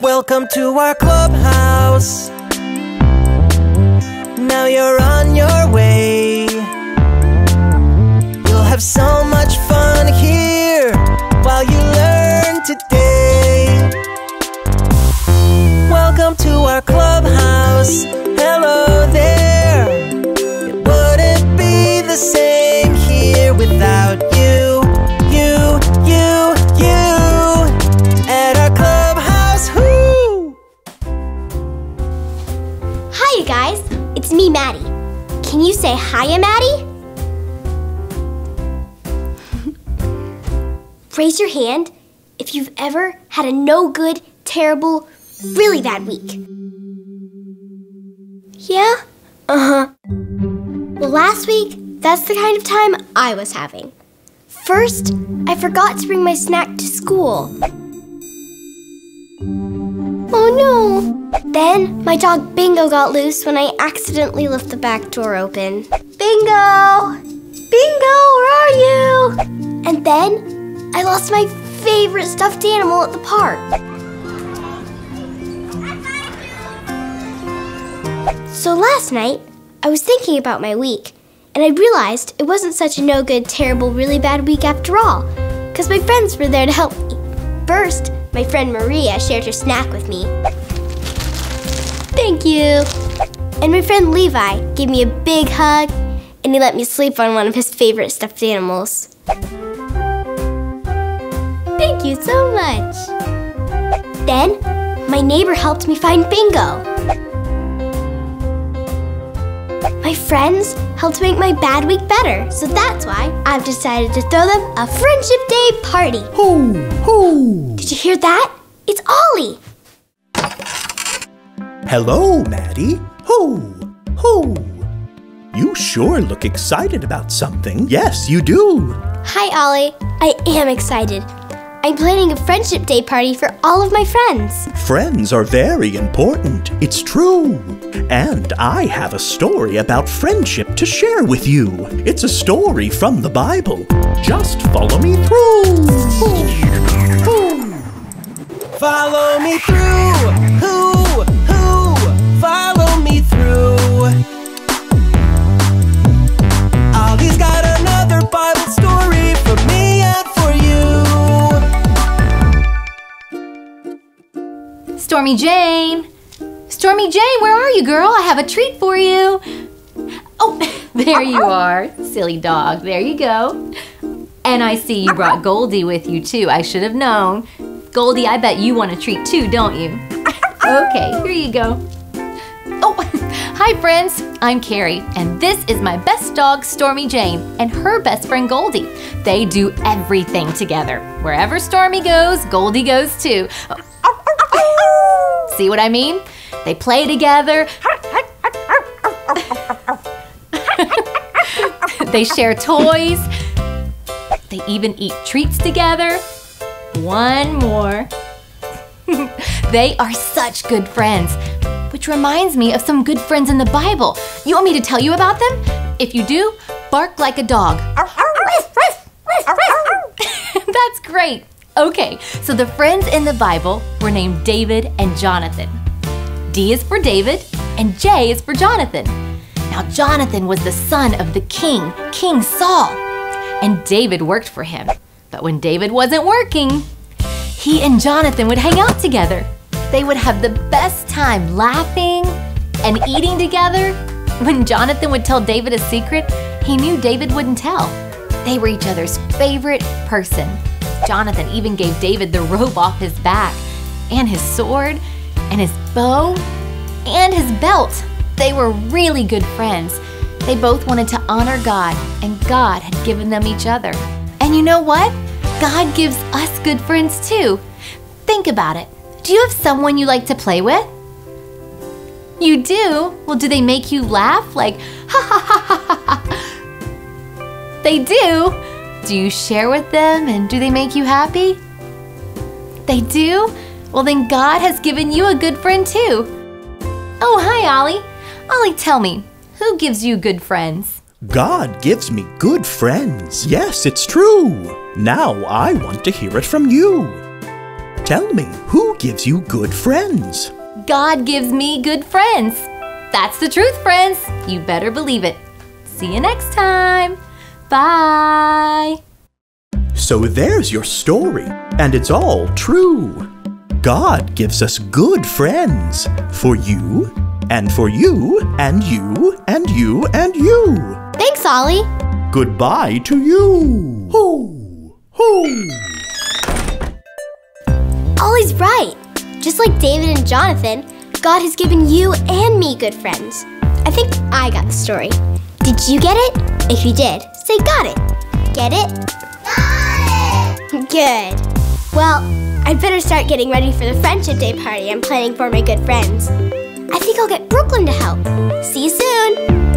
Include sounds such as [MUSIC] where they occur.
Welcome to our clubhouse. Now you're on your way. You'll have so much fun here while you learn today. Welcome to our clubhouse. Hello there. You guys. It's me, Maddie. Can you say hiya, Maddie? Raise your hand if you've ever had a no good, terrible, really bad week. Yeah? Uh huh. Well, last week, that's the kind of time I was having. First, I forgot to bring my snack to school. Oh no! Then my dog Bingo got loose when I accidentally left the back door open. Bingo! Bingo, where are you? And then I lost my favorite stuffed animal at the park. So last night, I was thinking about my week, and I realized it wasn't such a no good, terrible, really bad week after all, because my friends were there to help me. First, my friend Maria shared her snack with me. Thank you. And my friend Levi gave me a big hug, and he let me sleep on one of his favorite stuffed animals. Thank you so much. Then, my neighbor helped me find Bingo. My friends helped make my bad week better, so that's why I've decided to throw them a Friendship Day party. Hoo, hoo. Did you hear that? It's Ollie. Hello, Maddie. Hoo, hoo. You sure look excited about something. Yes, you do. Hi, Ollie. I am excited. I'm planning a Friendship Day party for all of my friends. Friends are very important. It's true. And I have a story about friendship to share with you. It's a story from the Bible. Just follow me through. Follow me through. Stormy Jane! Stormy Jane, where are you, girl? I have a treat for you. Oh, [LAUGHS] there you are, silly dog. There you go. And I see you brought Goldie with you, too. I should have known. Goldie, I bet you want a treat, too, don't you? [LAUGHS] Okay, here you go. Oh, [LAUGHS] hi, friends. I'm Carrie, and this is my best dog, Stormy Jane, and her best friend, Goldie. They do everything together. Wherever Stormy goes, Goldie goes too. See what I mean? They play together. [LAUGHS] they share toys. They even eat treats together. One more. [LAUGHS] they are such good friends. Which reminds me of some good friends in the Bible. You want me to tell you about them? If you do, bark like a dog. [LAUGHS] That's great. Okay, so the friends in the Bible were named David and Jonathan. D is for David, and J is for Jonathan. Now, Jonathan was the son of the king, King Saul, and David worked for him. But when David wasn't working, he and Jonathan would hang out together. They would have the best time laughing and eating together. When Jonathan would tell David a secret, he knew David wouldn't tell. They were each other's favorite person. Jonathan even gave David the robe off his back, and his sword, and his bow, and his belt. They were really good friends. They both wanted to honor God, and God had given them each other. And you know what? God gives us good friends too. Think about it. Do you have someone you like to play with? You do? Well, do they make you laugh? Like, [LAUGHS] ha ha ha ha ha ha. They do. Do you share with them and do they make you happy? They do? Well, then God has given you a good friend too. Oh, hi, Ollie. Ollie, tell me, who gives you good friends? God gives me good friends. Yes, it's true. Now I want to hear it from you. Tell me, who gives you good friends. God gives me good friends. That's the truth, friends. You better believe it. See you next time. Bye. So there's your story, and it's all true. God gives us good friends for you, and for you, and you, and you, and you. Thanks, Ollie. Goodbye to you. Hoo, hoo. Ollie's right. Just like David and Jonathan, God has given you and me good friends. I think I got the story. Did you get it? If you did, say got it. Get it? Got it! Good. Well, I'd better start getting ready for the Friendship Day party I'm planning for my good friends. I think I'll get Brooklyn to help. See you soon!